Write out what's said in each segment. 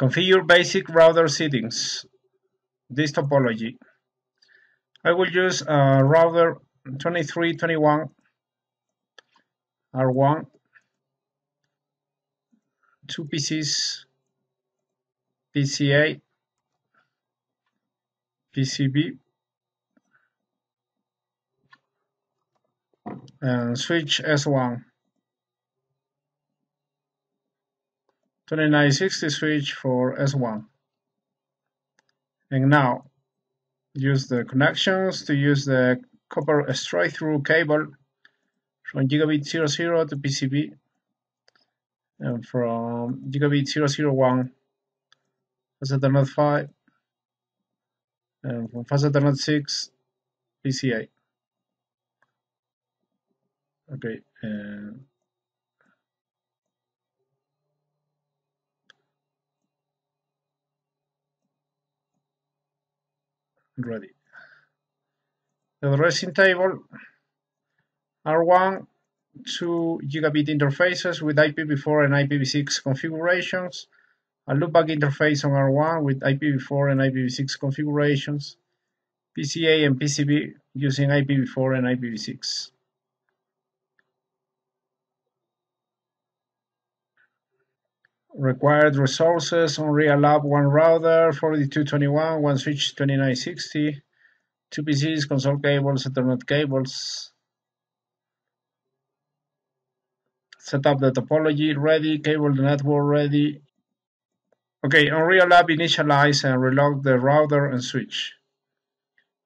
Configure basic router settings. This topology. I will use uh, router 2321 R1, two PCs, PCA, PCB, and switch S1. 2960 switch for S1. And now use the connections to use the copper straight through cable from gigabit 00 to PCB and from gigabit 001 fast Ethernet 5 and from fast Ethernet 6 PCA. Okay, and ready. The addressing table R1 2 gigabit interfaces with IPv4 and IPv6 configurations, a loopback interface on R1 with IPv4 and IPv6 configurations, PCA and PCB using IPv4 and IPv6. Required resources on real lab: 1 router, 4221, 1 switch 2960, 2 PCs, console cables, Ethernet cables. Set up the topology ready, cable the network ready. Okay, on real lab, initialize and reload the router and switch.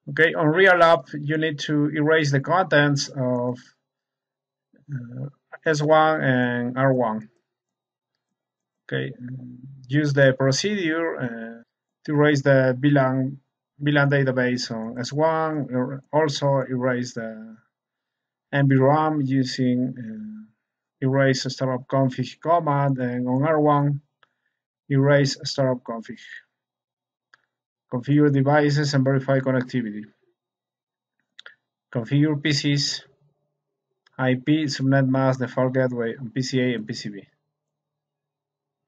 Okay, on RealLab you need to erase the contents of uh, S1 and R1 okay use the procedure uh, to erase the VLAN VLAN database on S1 er, also erase the NVRAM using uh, erase startup config command and on R1 erase startup config. Configure devices and verify connectivity. Configure PCs IP subnet mask default gateway on PCA and PCB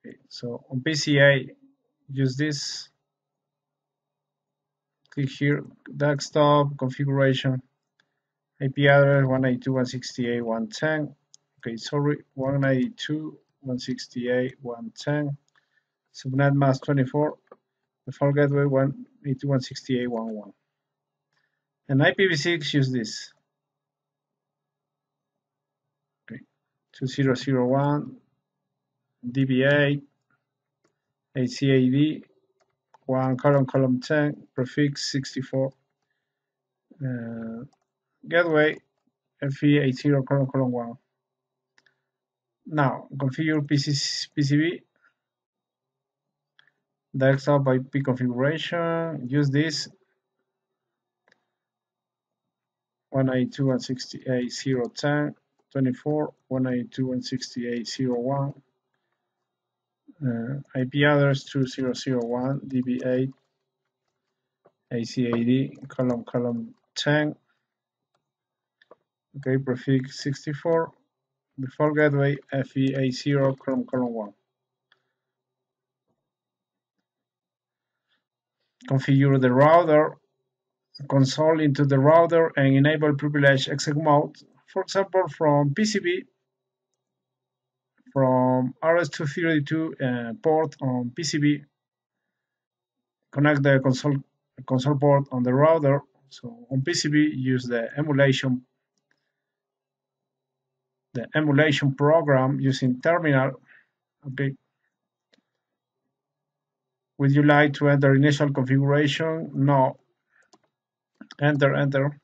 Okay, so on PCA, use this. Click here, desktop configuration, IP address 192.168.110. Okay, sorry, 192.168.110. Subnet mask 24. Default gateway 192.168.1.1. And IPv6 use this. Okay, 2001 DB8, ACAD, 1 column column 10, prefix 64, uh, gateway, FE80 column column 1. Now, configure PCs, PCB, desktop IP configuration, use this. 192.168.0.10, 24, 192.168.0.1, uh, IP address 2001 DB8 ACAD column column 10 okay prefix 64 default gateway FE80 column column 1 configure the router console into the router and enable privileged exec mode. For example from PCB from RS-232 uh, port on PCB, connect the console console port on the router. So on PCB, use the emulation the emulation program using terminal. Okay. Would you like to enter initial configuration? No. Enter, enter.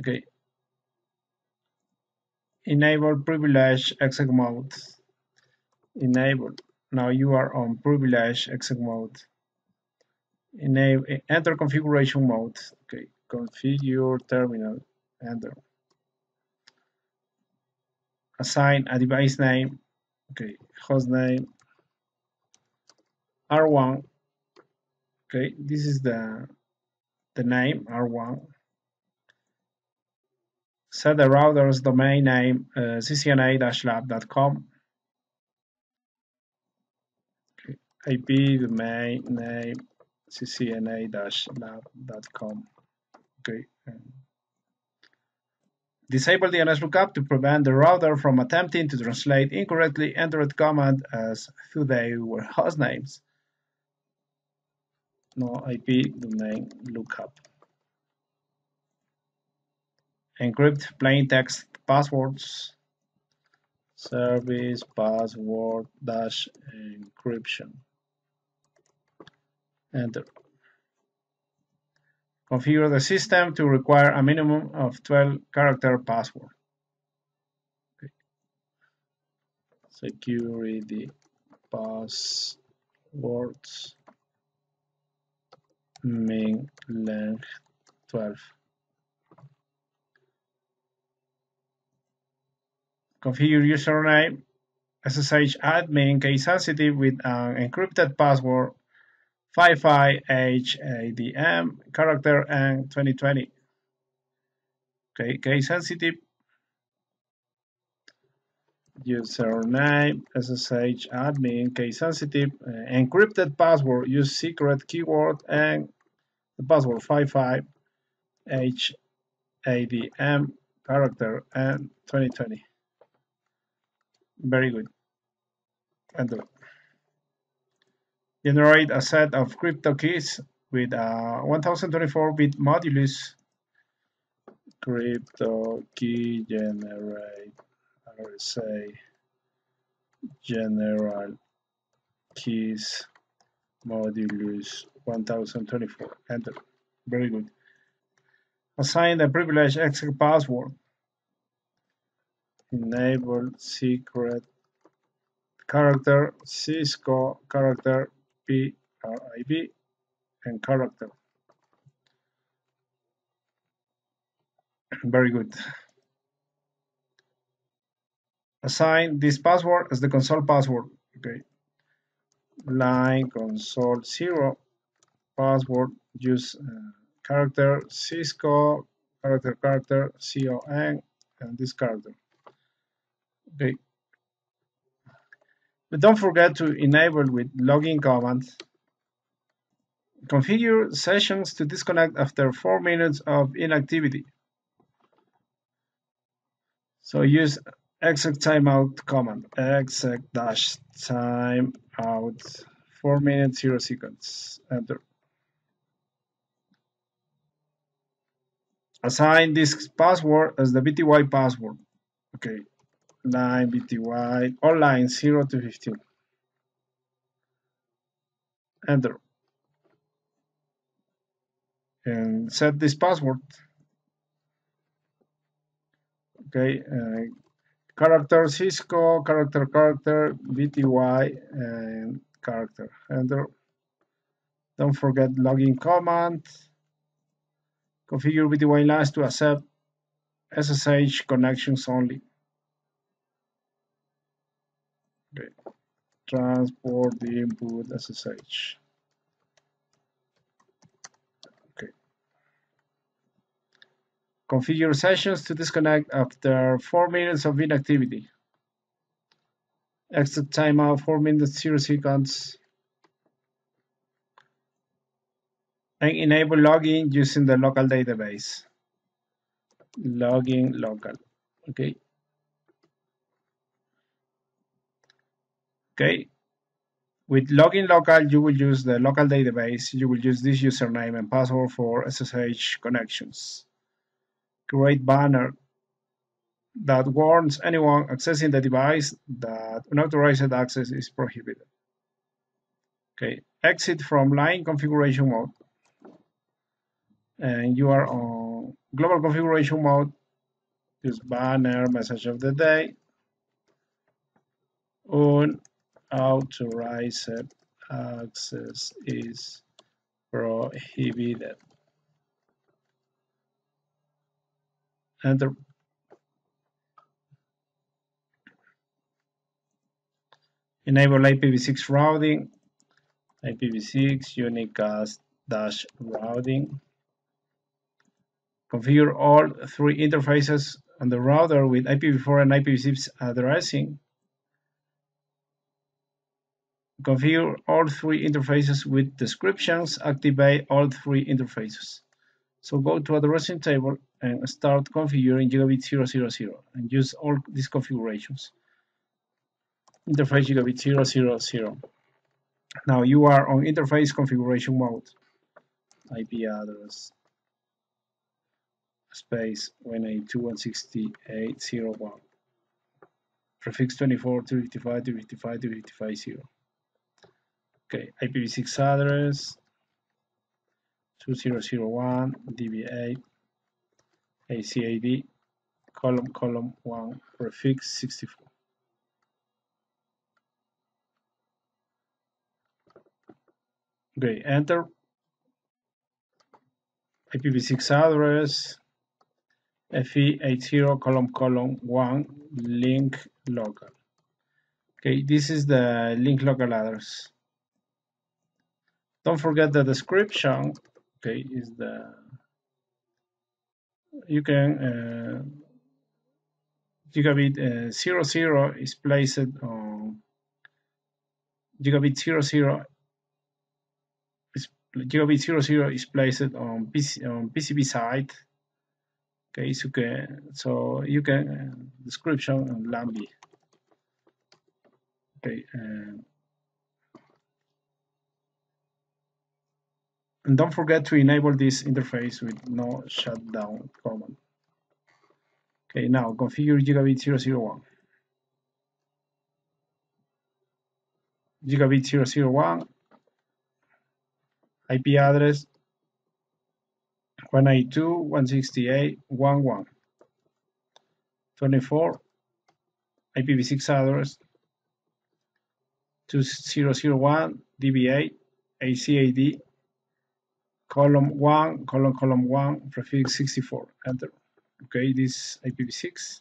Okay enable privilege exec mode. Enable. Now you are on privilege exec mode. Enable enter configuration mode. Okay configure terminal enter. Assign a device name. Okay host name. R1 okay this is the the name r1 set the router's domain name uh, ccna-lab.com. IP domain name ccna-lab.com. Okay. Disable DNS lookup to prevent the router from attempting to translate incorrectly entered command as though they were host names. No IP domain lookup. Encrypt plain text passwords. Service password dash encryption. Enter. Configure the system to require a minimum of 12 character password. Okay. Security passwords min length 12. Configure username SSH admin case sensitive with an encrypted password 55HADM character and 2020. Okay, case sensitive username SSH admin case sensitive uh, encrypted password use secret keyword and the password 55 HADM character and 2020. Very good. Enter generate a set of crypto keys with uh, a 1024-bit modulus. Crypto key generate RSA General keys modulus 1024 enter. Very good. Assign the privileged exec password enable secret character Cisco character PRIV and character. Very good. Assign this password as the console password. Okay. Line console zero password use uh, character Cisco character character CON and this character. Okay. But don't forget to enable with login command. Configure sessions to disconnect after 4 minutes of inactivity. So use exec timeout command, exec dash timeout 4 minutes 0 seconds. Enter. Assign this password as the VTY password. Okay, line vty all lines 0 to 15 enter and set this password. Okay uh, character cisco character character vty and character. Enter don't forget login command. Configure vty lines to accept ssh connections only Okay. Transport the input SSH. Okay. Configure sessions to disconnect after 4 minutes of inactivity. Exec timeout 4 minutes 0 seconds. And enable login using the local database. Login local. Okay. Okay. With login local, you will use the local database. You will use this username and password for SSH connections. Create banner that warns anyone accessing the device that unauthorized access is prohibited. Okay, exit from line configuration mode. And you are on global configuration mode. Use banner message of the day. On authorized access is prohibited. Enter. Enable IPv6 routing, IPv6 unicast routing. Configure all three interfaces on the router with IPv4 and IPv6 addressing configure all three interfaces with descriptions, activate all three interfaces. So go to addressing table and start configuring gigabit 000 and use all these configurations. Interface gigabit 000. Now you are on interface configuration mode. IP address space 192.168.0.1 prefix 24 255 255 255 0 okay IPv6 address 2001 DB8 ACAD column column 1 prefix 64 okay enter IPv6 address FE80 column column 1 link local. Okay, this is the link local address. Don't forget the description. Okay, is the you can uh, gigabit uh, 00 is placed on gigabit 00 is gigabit 00 is placed on PC, on PCB side okay so, can, so you can uh, description and LAN B okay uh, and don't forget to enable this interface with no shutdown command. Okay now configure gigabit 001 gigabit 001 IP address 192.168.1.1 24 IPv6 address 2001 DB8 ACAD column 1 column column 1 prefix 64 enter. Okay this IPv6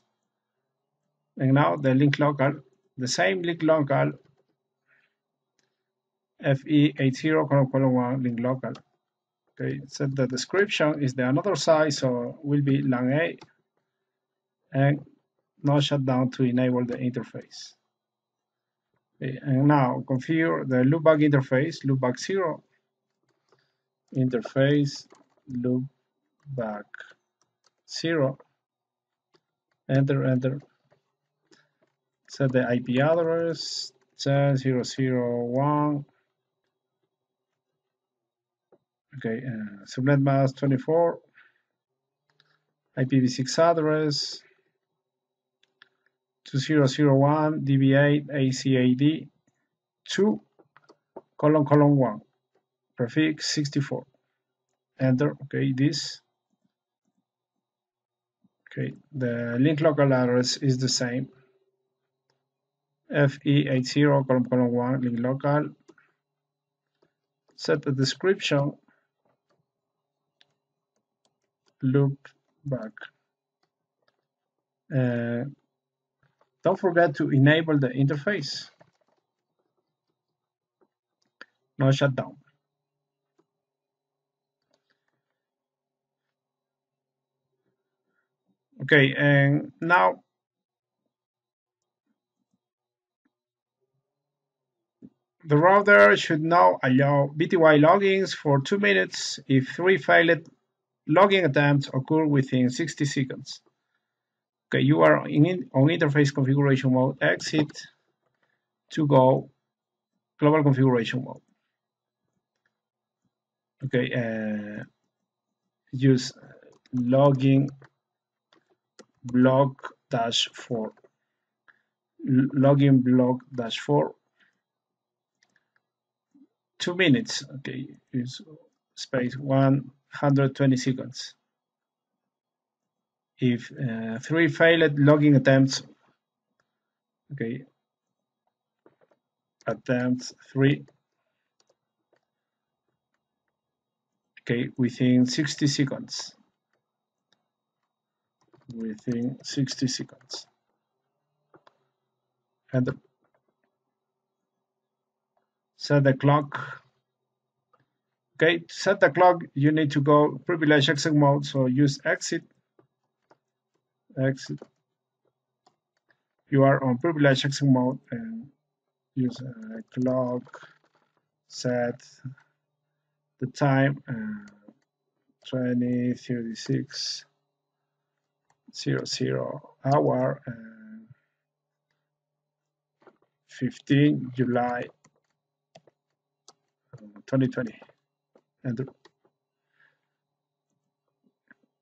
and now the link local the same link local FE80 column column 1 link local. Okay, so the description is the another size, so will be LAN A and no shutdown to enable the interface. Okay, and now configure the loopback interface, loopback 0, interface loopback 0, enter, enter, set the IP address 10001 Okay, uh, subnet mask 24, IPv6 address 2001 DB8 ACAD 2 colon colon 1 prefix 64 enter okay this okay the link local address is the same fe80 colon colon 1 link local set the description loop back. Uh, don't forget to enable the interface. No shutdown. Okay, and now the router should now allow VTY logins for two minutes if three failed Logging attempts occur within 60 seconds. Okay, you are in, on interface configuration mode, exit to go global configuration mode. Okay, uh, use login block dash 4 login block dash 4 two minutes. Okay use space 120 seconds. If uh, three failed logging attempts, okay, attempts three, okay, within 60 seconds, within 60 seconds. And set the clock Okay, set the clock, you need to go privilege exec mode. So use exit, exit. You are on privilege exec mode and use clock set the time uh, 2036 zero zero hour uh, 15 July uh, 2020 and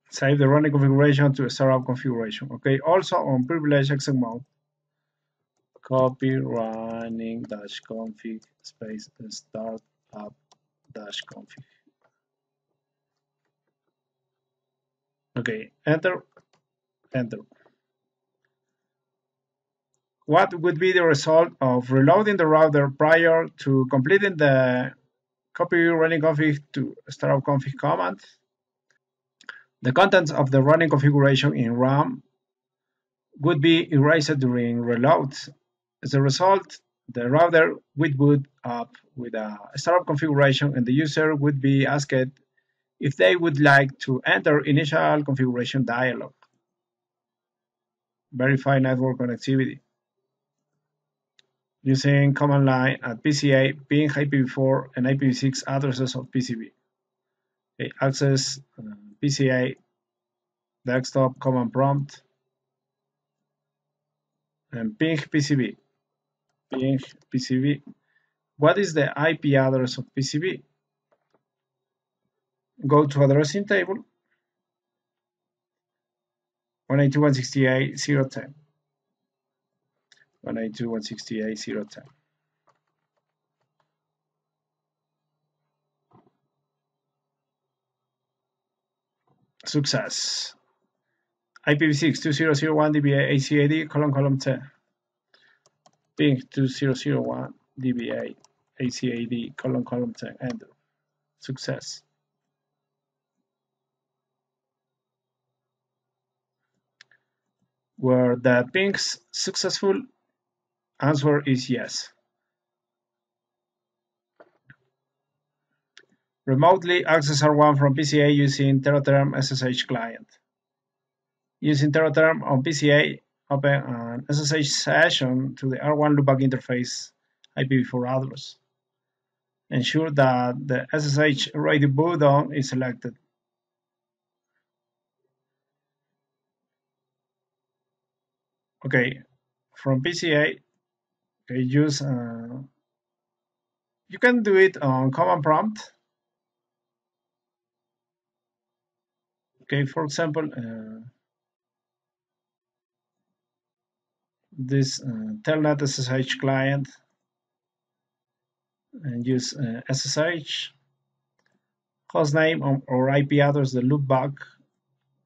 save the running configuration to startup configuration okay? Also on privilege exec mode copy running dash config space startup dash config. Okay enter enter what would be the result of reloading the router prior to completing the copy running config to startup config command the contents of the running configuration in RAM would be erased during reloads. As a result, the router would boot up with a startup configuration and the user would be asked if they would like to enter initial configuration dialog. Verify network connectivity. Using command line at PCA, ping IPv4 and IPv6 addresses of PCB. Okay, access uh, PCA desktop command prompt and ping PCB. Ping PCB. What is the IP address of PCB? Go to addressing table 192.168.0.10. 192.168.0.10. Success. IPv6 2001 DB8 ACAD colon column 10. Ping 2001 DB8 ACAD colon column 10. Enter. Success. Were the pings successful? Answer is yes. Remotely access R1 from PCA using Teraterm SSH client. Using Teraterm on PCA, open an SSH session to the R1 loopback interface IPv4 address. Ensure that the SSH ready button is selected. Okay, from PCA, okay, use uh, you can do it on command prompt. Okay, for example, uh, this uh, telnet SSH client and use uh, SSH hostname or IP address, the loopback.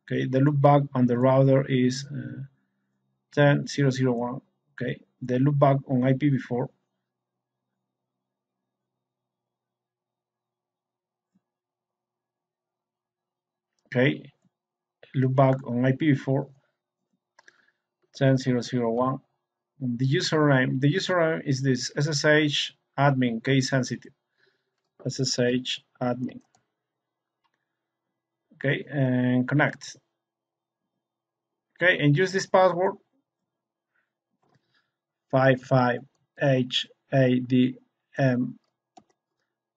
Okay, the loopback on the router is uh, 10.0.0.1. Okay, the loopback on IPv4. Okay, loopback on IPv4 10.0.0.1. The username, the username is this SSH admin case sensitive. SSH admin. Okay, and connect. Okay, and use this password 55HADM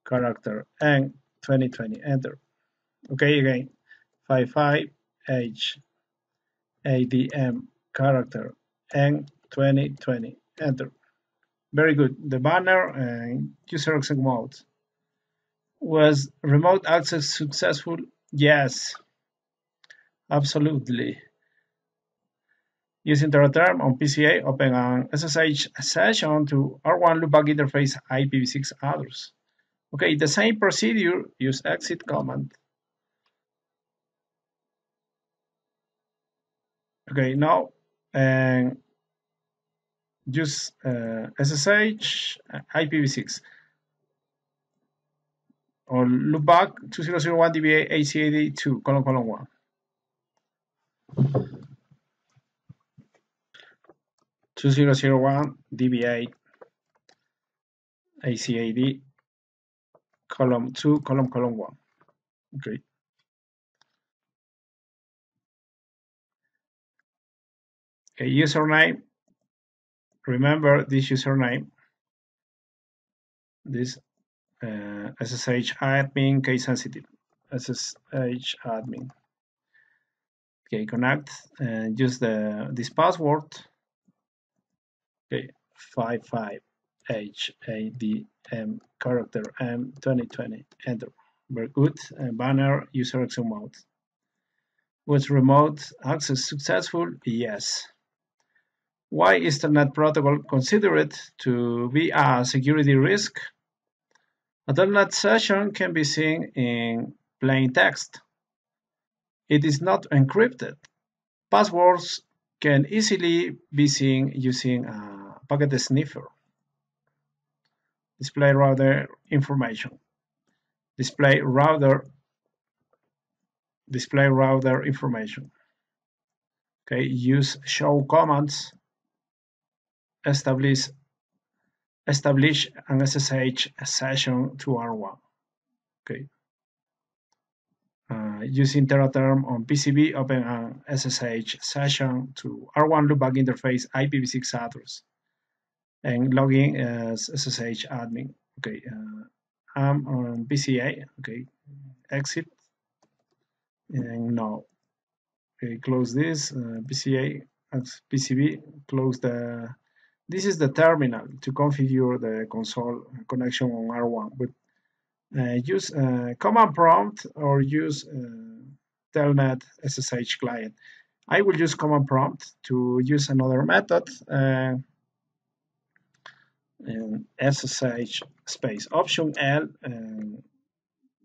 character and 2020 enter. Okay, again 55HADM character and 2020 enter. Very good. The banner and user exec mode. Was remote access successful? Yes, absolutely. Using Teraterm on PCA, open an SSH session to R1 loopback interface IPv6 address. Okay, the same procedure, use exit command. Okay, now use uh, SSH IPv6 or loopback 2001 DB8 ACAD 2 colon colon 1. Two zero zero one DB8 ACAD column two column column one. Okay. Okay, username. Remember this username this uh, SSH admin case sensitive SSH admin okay connect and use the this password okay 55HADM character M2020 enter very good. Banner user exec mode. Was remote access successful yes. Why is Telnet protocol considered to be a security risk. A telnet session can be seen in plain text. It is not encrypted. Passwords can easily be seen using a packet sniffer. Display router information. Display router display router information. Okay, use show commands. Establish establish an SSH session to R1. Okay, using Teraterm on PCB, open an SSH session to R1 loopback interface IPv6 address and login as SSH admin. Okay, uh, I'm on PCA. Okay, exit and now. Okay, close this uh, PCA PCB. Close the. This is the terminal to configure the console connection on R1 with use uh, command prompt or use uh, telnet SSH client. I will use command prompt to use another method and SSH space option L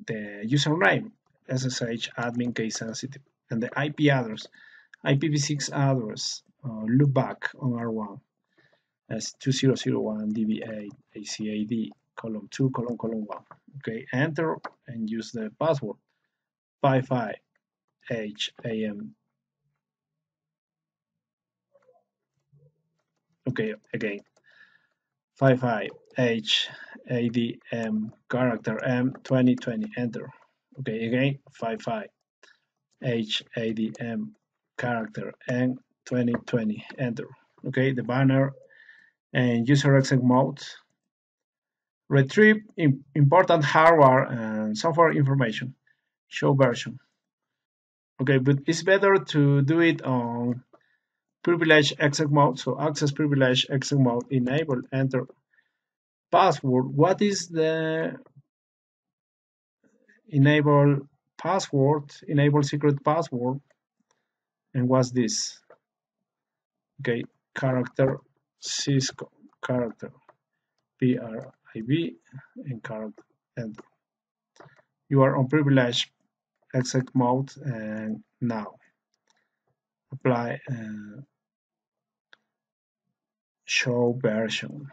the username SSH admin case sensitive and the IP address IPv6 address uh, loopback on R1 as 2001 DB8 ACAD column 2 column column 1 okay enter and use the password. 55HAM okay again. 55HADM character M 2020 enter. Okay again 55HADM character N 2020 enter. Okay the banner and user exec mode retrieve important hardware and software information. Show version. Okay but it's better to do it on privilege exec mode. So access privilege exec mode enable enter password. What is the enable password? Enable secret password. And what's this? Okay character cisco character PR IB and card and You are on privilege exec mode and now apply uh, show version.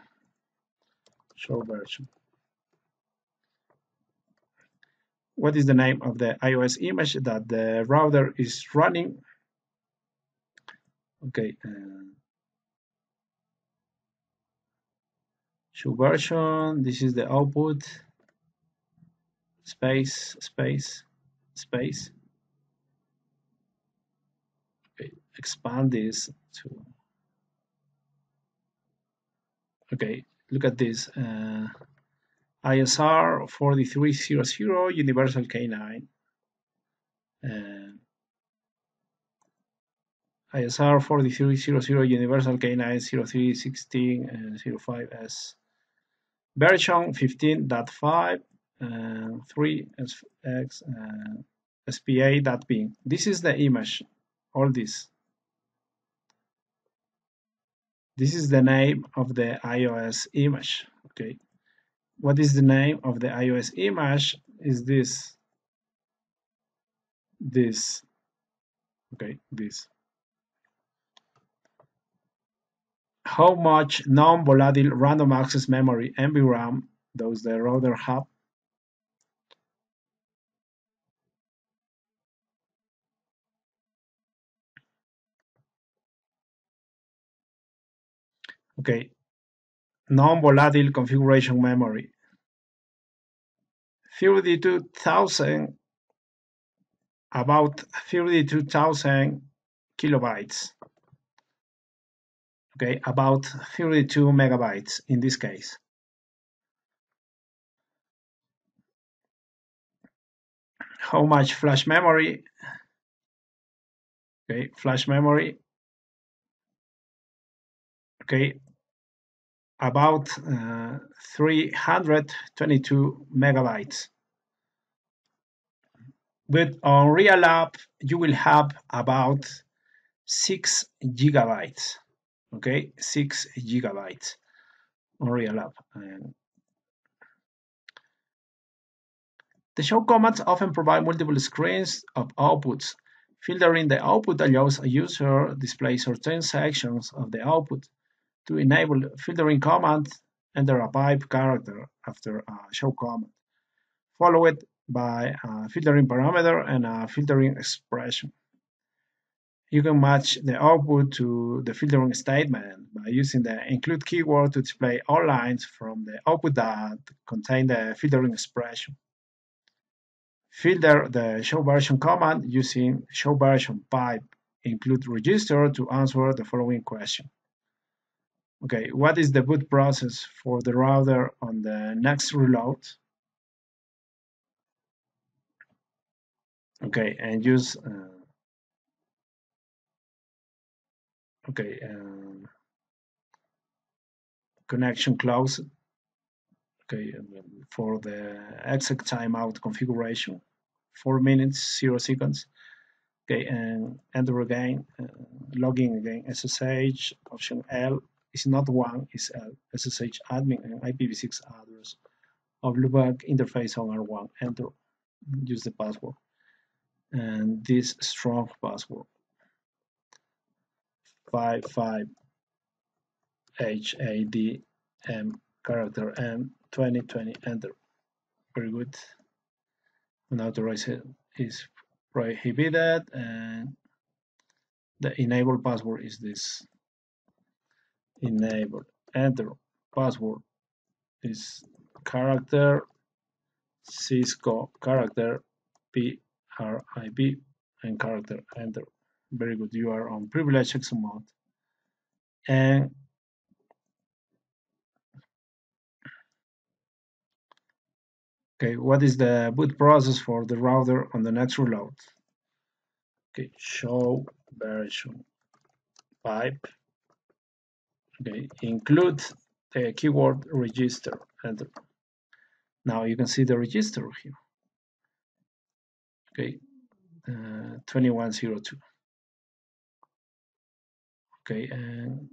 Show version. What is the name of the IOS image that the router is running? Okay uh, show version. This is the output. Space space space. Okay expand this to okay look at this uh, ISR 4300 universal K9 uh, ISR 4300 universal K9 0316 and 05S version 15.5 uh, 3x uh, spa.bin this is the image all this. This is the name of the ios image okay? What is the name of the ios image is this. This okay this how much non-volatile random access memory NVRAM does the router have? Okay, non-volatile configuration memory. 32,000, about 32,000 kilobytes okay, about 32 megabytes in this case. How much flash memory? Okay, flash memory. Okay, about uh, 322 megabytes. But on real app, you will have about 6 gigabytes okay 6 gigabytes. On Real and eh, the show commands often provide multiple screens of outputs. Filtering the output allows a user display certain sections of the output. To enable filtering command enter a pipe character after a show command followed by a filtering parameter and a filtering expression you can match the output to the filtering statement by using the include keyword to display all lines from the output that contain the filtering expression. Filter the show version command using show version pipe include register to answer the following question. Okay, what is the boot process for the router on the next reload? Okay, and use uh, okay um, connection closed okay for the exec timeout configuration four minutes zero seconds. Okay and enter again uh, logging again SSH option L is not one is L. SSH admin and IPv6 address of loopback interface on R1 enter use the password. And this strong password five five H A D M character and 2020 enter. Very good. Unauthorized is prohibited and the enable password is this. Enable enter password is character Cisco character PRIB and character enter very good. You are on privilege checksum mode and okay what is the boot process for the router on the next reload okay show version pipe. Okay include the keyword register. And now you can see the register here. Okay uh, 2102 okay and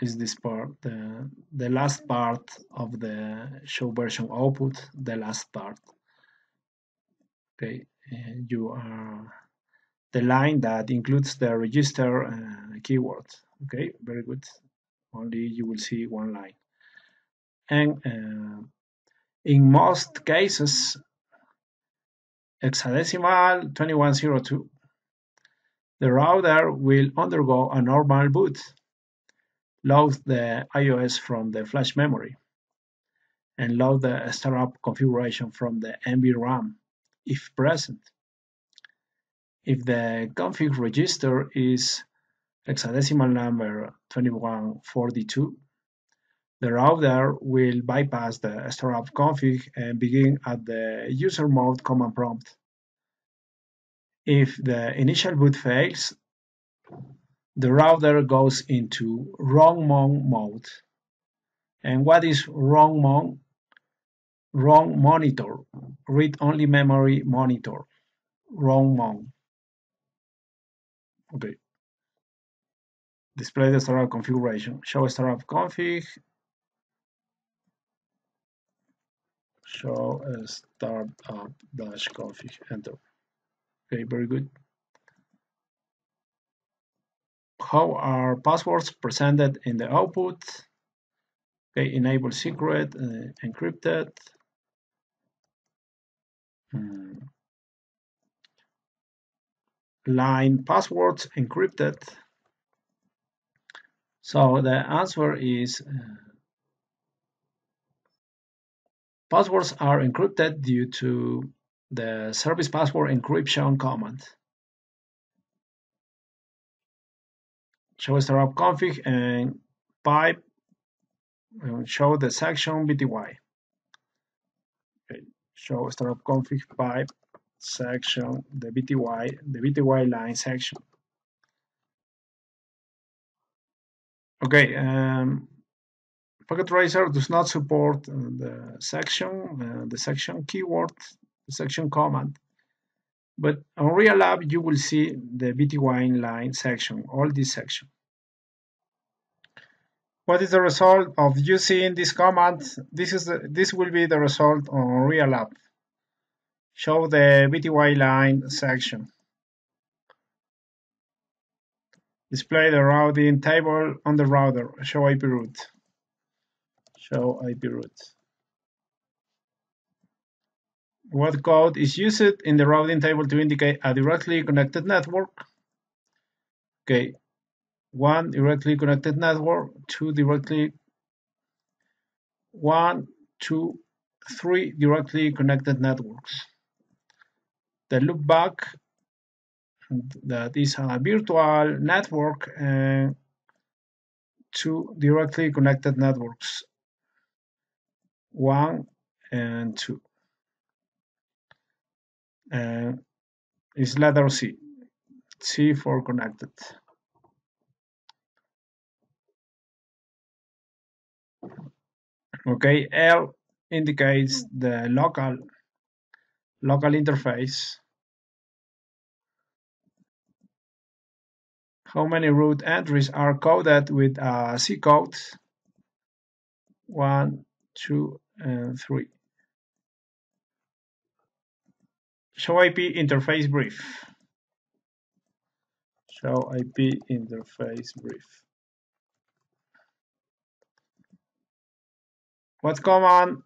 is this part the the last part of the show version output the last part? Okay and you are the line that includes the register uh, keyword. Okay very good. Only you will see one line. And uh, in most cases hexadecimal 2102 the router will undergo a normal boot, load the IOS from the flash memory, and load the startup configuration from the NVRAM if present. If the config register is hexadecimal number 2142, the router will bypass the startup config and begin at the user mode command prompt. If the initial boot fails, the router goes into ROMmon mode. And what is wrong mon? ROM monitor, read-only memory monitor, ROMmon. Okay. Display the startup configuration. Show startup config. Show startup dash config. Enter. Okay, very good. How are passwords presented in the output? Okay, enable secret, uh, encrypted. Hmm. Line passwords encrypted. So the answer is uh, passwords are encrypted due to the service password encryption command. Show startup config and pipe and show the section VTY. Okay. Show startup config pipe section, the vty the vty line section. Okay, um, Packet Tracer does not support uh, the section, uh, the section keyword, section command. But on Real Lab, you will see the VTY line section, all this section. What is the result of using this command? This is the, this will be the result on Real Lab. Show the VTY line section. Display the routing table on the router. Show IP route. Show IP route. What code is used in the routing table to indicate a directly connected network? Okay, one directly connected network, two directly, one, two, three directly connected networks. The loopback that is a virtual network and two directly connected networks, one and two. And is letter C, C for connected. Okay, L indicates the local local interface how many route entries are coded with a C code? One, two, and three. Show IP interface brief. Show IP interface brief. What command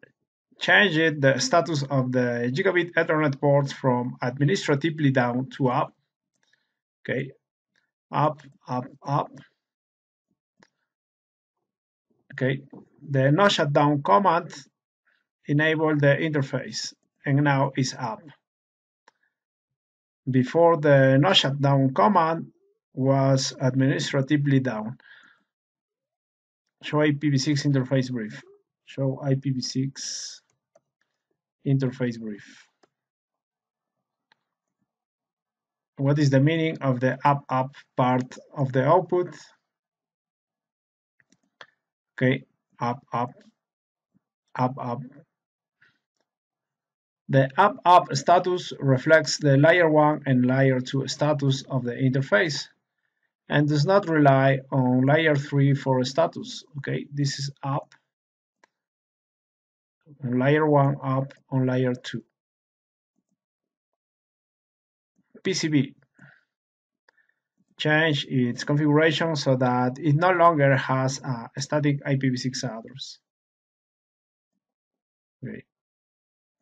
changed the status of the gigabit Ethernet ports from administratively down to up? Okay, up, up, up. Okay, the no shutdown command enabled the interface and now is up. Before the no shutdown command was administratively down. Show IPv6 interface brief. Show IPv6 interface brief. what is the meaning of the up up part of the output okay up up up up the up up status reflects the layer 1 and layer 2 status of the interface and does not rely on layer 3 for status okay this is up on layer 1 up on layer 2 PCB change its configuration so that it no longer has a static IPv6 address. Okay.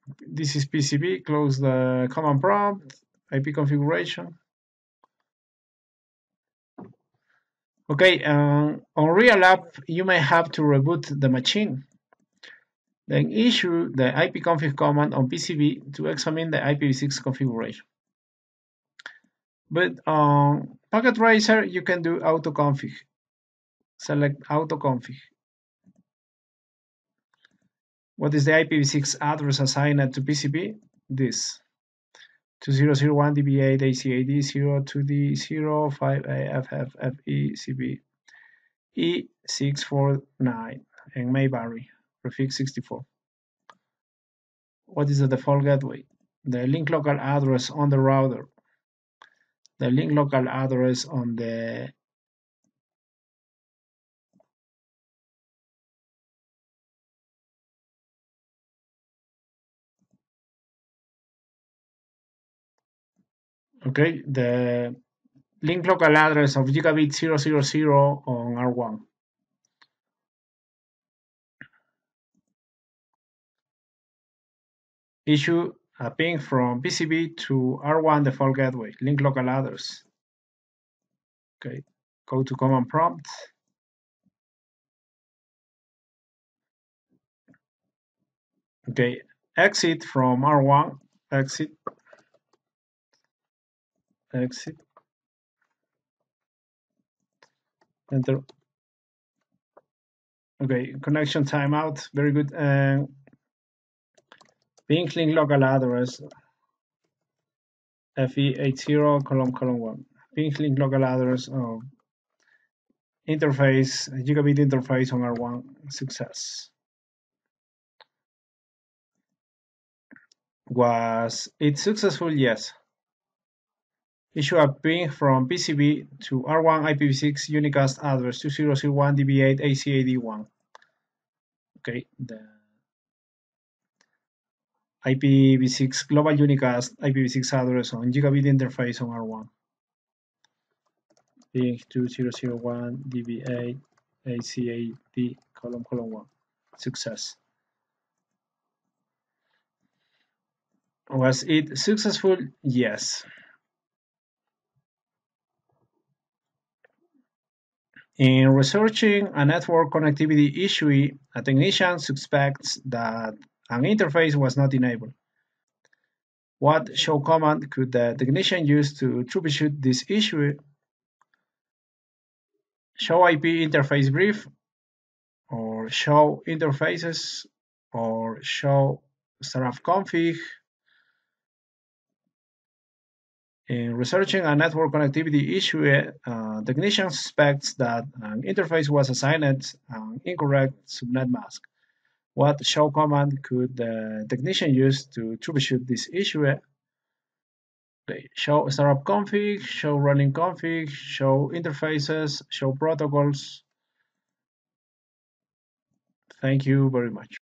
This is PCB, close the command prompt, IP configuration. Okay, um, on Real Lab, you may have to reboot the machine. Then issue the ipconfig command on PCB to examine the IPv6 configuration. But on Packet Tracer, you can do autoconfig. Select autoconfig. What is the IPv6 address assigned to PCB? This. 2001 DB8 ACAD 02D 05AFFFE CB E649 and may vary. Prefix 64. What is the default gateway? The link local address on the router the link local address on the okay the link local address of gigabit 000 on R1 issue a ping from PCB to R1 default gateway, link local address. Okay, go to command prompt. Okay, exit from R1, exit, exit, enter. Okay, connection timeout, very good. Ping link local address FE80 column column 1. Ping link local address of interface, gigabit interface on R1 success. Was it successful? Yes. Issue a ping from PCB to R1 IPv6 unicast address 2001 DB8 ACAD1. Okay, the IPv6 global unicast IPv6 address on gigabit interface on R1. Ping 2001 DB8 ACAD column column 1. Success. Was it successful? Yes. In researching a network connectivity issue, a technician suspects that an interface was not enabled. What show command could the technician use to troubleshoot this issue? Show IP interface brief, or show interfaces, or show startup config, In researching a network connectivity issue, eh, uh, technician suspects that an interface was assigned an incorrect subnet mask. What show command could the technician use to troubleshoot this issue? Eh? Okay. Show startup config, show running config, show interfaces, show protocols. Thank you very much.